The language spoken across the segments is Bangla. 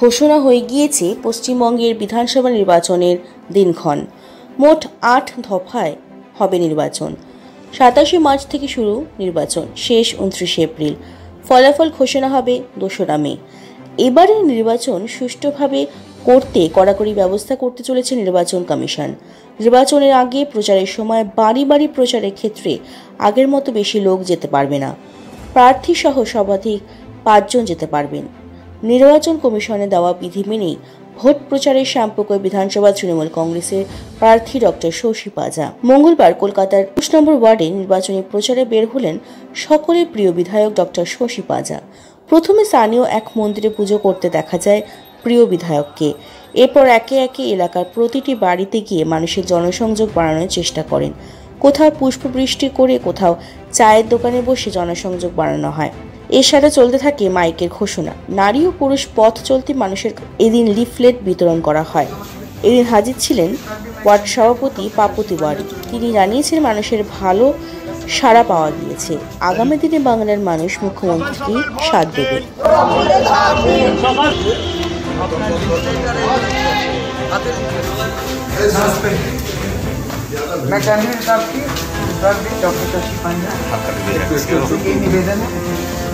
ঘোষণা হয়ে গিয়েছে পশ্চিমবঙ্গের বিধানসভা নির্বাচনের দিনক্ষণ। মোট আট দফায় হবে নির্বাচন। সাতাশে মার্চ থেকে শুরু নির্বাচন, শেষ উনত্রিশে এপ্রিল। ফলাফল ঘোষণা হবে দোসরা মে। এবারের নির্বাচন সুষ্ঠুভাবে করতে, কড়াকড়ি ব্যবস্থা করতে চলেছে নির্বাচন কমিশন। নির্বাচনের আগে প্রচারের সময় বাড়ি বাড়ি প্রচারের ক্ষেত্রে আগের মতো বেশি লোক যেতে পারবে না। প্রার্থী সহ সর্বাধিক পাঁচজন যেতে পারবেন। নির্বাচন কমিশনে দেওয়া বিধি মেনেই ভোট প্রচারের শ্যামপুকুর বিধানসভা তৃণমূল কংগ্রেসের প্রার্থী ডক্টর শশী পাজা। মঙ্গলবার কলকাতার উনিশ নম্বর ওয়ার্ডে নির্বাচনী প্রচারে বের হলেন সকলের প্রিয় বিধায়ক ডক্টর শশী পাজা। প্রথমে স্থানীয় এক মন্দিরে পুজো করতে দেখা যায় প্রিয় বিধায়ককে। এরপর একে একে এলাকার প্রতিটি বাড়িতে গিয়ে মানুষের জনসংযোগ বাড়ানোর চেষ্টা করেন। কোথাও পুষ্পবৃষ্টি করে কোথাও চায়ের দোকানে বসে জনসংযোগ বাড়ানো হয়। এর সাথে চলতে থাকে মাইকের ঘোষণা নারী ও পুরুষ পথ চলতি মানুষের এদিন লিফলেট বিতরণ করা হয় এদিন হাজির ছিলেন ওয়ার্ড সভাপতি পাপতি ওয়ারি তিনি জানিয়েছেন মানুষের ভালো সাড়া পাওয়া গিয়েছে আগামী দিনে বাংলার মানুষ মুখ্যমন্ত্রীকে সাথ দেবে मैं कैंडिडेट आपकी सर भी डॉक्टर शशि पांडा ये निवेदन है মাতরম বন্দে মাতরম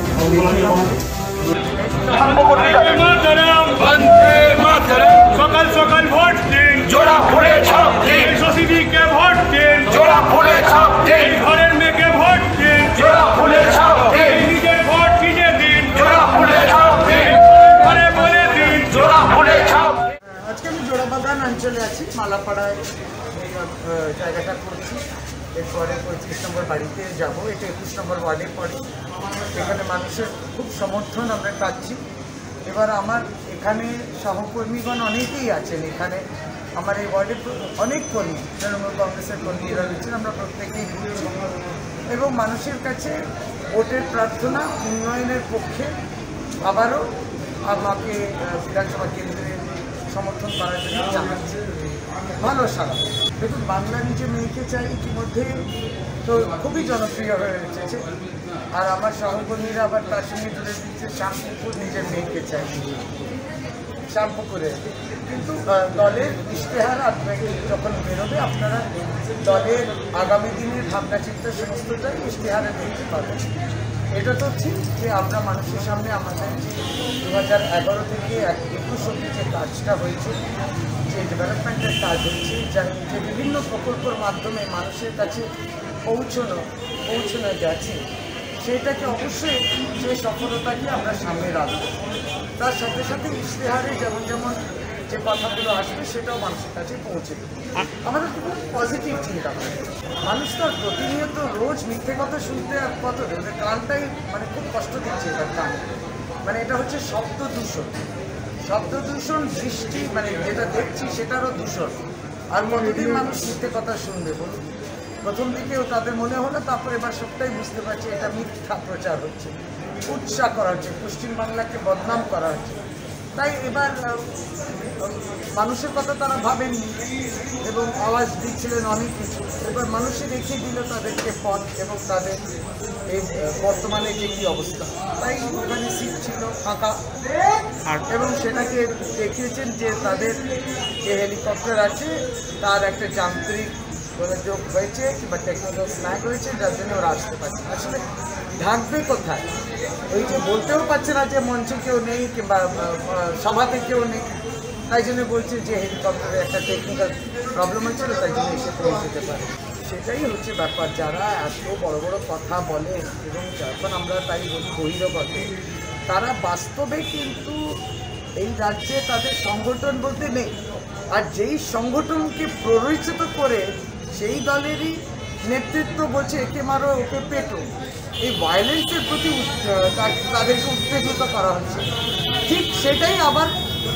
সকাল সকাল ভোট দিন। জোড়া ফুলে ছাপ দিন। শশীদিকে ভোট দিন। জোড়া ফুলে ছাপ দিন। ঘরের মেয়েকে ভোট দিন। জোড়া ফুলে ছাপ দিন। নিজের ভোট নিজে দিন। জোড়া ফুলে ছাপ দিন। ঘরে বলে দিন। জোড়া ফুলে ছাপ আজকে আমি জোড়াবাগান অঞ্চলে আছি মালাপাড়ায় জায়গাটা করছি। এরপরে পঁয়ত্রিশ নম্বর বাড়িতে যাব, এটা একুশ নম্বর ওয়ার্ডে পড়ে এখানে মানুষের খুব সমর্থন আমরা পাচ্ছি। এবার আমার এখানে সহকর্মীগণ অনেকেই আছেন এখানে। আমার এই ওয়ার্ডে অনেক কর্মী, তৃণমূল কংগ্রেসের কর্মীরা রয়েছেন, আমরা প্রত্যেকেই ঘুরছি। এবং মানুষের কাছে ভোটের প্রার্থনা উন্নয়নের পক্ষে আবারও আমাকে বিধানসভা কেন্দ্রে সমর্থন করার জন্য জানাচ্ছি। ভালো সারা। দেখুন, বাংলা নিজে মেয়েকে চাই ইতিমধ্যে তো খুবই জনপ্রিয় হয়ে উঠেছে। আর আমার সহকর্মীরা আবার তার সঙ্গে জুড়ে দিচ্ছে, শ্যামপুকুর নিজের মেয়েকে চাই শ্যামপুকুরে। কিন্তু দলের ইশতেহার আপনাকে যখন বেরোবে, আপনারা দলের আগামী দিনের ভাবনা চিন্তা সমস্তটাই ইশতেহারে দেখতে পাবেন। এটা তো ঠিক যে আমরা মানুষের সামনে আমাদের দু হাজার এগারো থেকে এক একুশ অব্দি যে কাজটা হয়েছে, যে ডেভেলপমেন্টের কাজ হচ্ছে যা যে বিভিন্ন প্রকল্পের মাধ্যমে মানুষের কাছে পৌঁছানো পৌঁছানো গেছে, সেটাকে অবশ্যই যে সফলতাকে আমরা সামনে রাখব। তার সাথে সাথে ইশতেহারে যেমন যেমন যে কথাগুলো আসবে সেটাও মানুষের কাছে পৌঁছে দেবে। আমাদের খুব পজিটিভ চিন্তা। মানুষ তো প্রতিনিয়ত রোজ মিথ্যে কথা শুনতে আর কত কানটাই মানে খুব কষ্ট দিচ্ছে এটার কানে মানে এটা হচ্ছে শব্দ দূষণ। শব্দ দূষণ, দৃষ্টি মানে যেটা দেখছি সেটারও দূষণ। আর কতদিন মানুষ মিথ্যে কথা শুনবে বলুন? প্রথম দিকেও তাদের মনে হলো, তারপর এবার সবটাই বুঝতে পারছি এটা মিথ্যা প্রচার হচ্ছে। উৎসাহ করা হচ্ছে, পশ্চিমবাংলাকে বদনাম করা হচ্ছে। তাই এবার মানুষের কথা তারা ভাবেননি এবং আওয়াজ দিচ্ছিলেন অনেক কিছু। এবার মানুষে দেখিয়ে দিল তাদেরকে পথ এবং তাদের এই বর্তমানে যে কী অবস্থা। তাই ওখানে সিট ছিল ফাঁকা। এবং সেটাকে দেখিয়েছেন যে তাদের যে হেলিকপ্টার আছে তার একটা যান্ত্রিক যোগ হয়েছে কিংবা টেকনোলজি স্ন্যাক হয়েছে যার জন্য ওরা আসতে পারছে আসলে ঢাকবে কোথায়? ওই যে বলতেও পারছে না যে মঞ্চে কেউ নেই কিংবা সভাতে কেউ নেই। তাই জন্য বলছে যে হেলিকপ্টারে একটা টেকনিক্যাল প্রবলেম হচ্ছিল তাই জন্য এসে পৌঁছতে পারে। সেটাই হচ্ছে ব্যাপার। যারা এত বড় বড় কথা বলে এবং যখন আমরা তাই বলি বহিরগত, তারা বাস্তবে কিন্তু এই রাজ্যে তাদের সংগঠন বলতে নেই। আর যেই সংগঠনকে প্ররোচিত করে সেই দলেরই নেতৃত্ব বলছে একে মারো ওকে পেটো। এই ভায়োলেন্সের প্রতি তাদেরকে উত্তেজিত করা হচ্ছে। ঠিক সেটাই আবার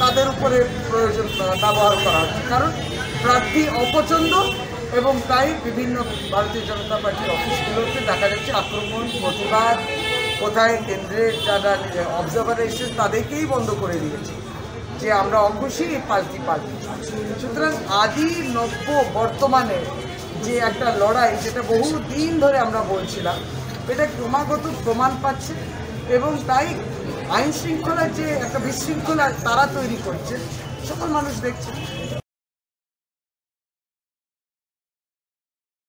তাদের উপরে প্রয়োজন ব্যবহার করা হচ্ছে। কারণ প্রার্থী অপছন্দ এবং তাই বিভিন্ন ভারতীয় জনতা পার্টির অফিসগুলোতে দেখা যাচ্ছে আক্রমণ, প্রতিবাদ, কোথায় কেন্দ্রের যারা অবজারভার এসেছে তাদেরকেই বন্ধ করে দিয়েছে যে আমরা অঙ্কুশী এই পাল্টি পাল্টি সুতরাং আদি নব্য বর্তমানে যে একটা লড়াই যেটা বহু দিন ধরে আমরা বলছিলাম। এটা ক্রমাগত প্রমাণ পাচ্ছে এবং তাই আইন শৃঙ্খলার যে একটা বিশৃঙ্খলা তারা তৈরি করছে, সকল মানুষ দেখছে।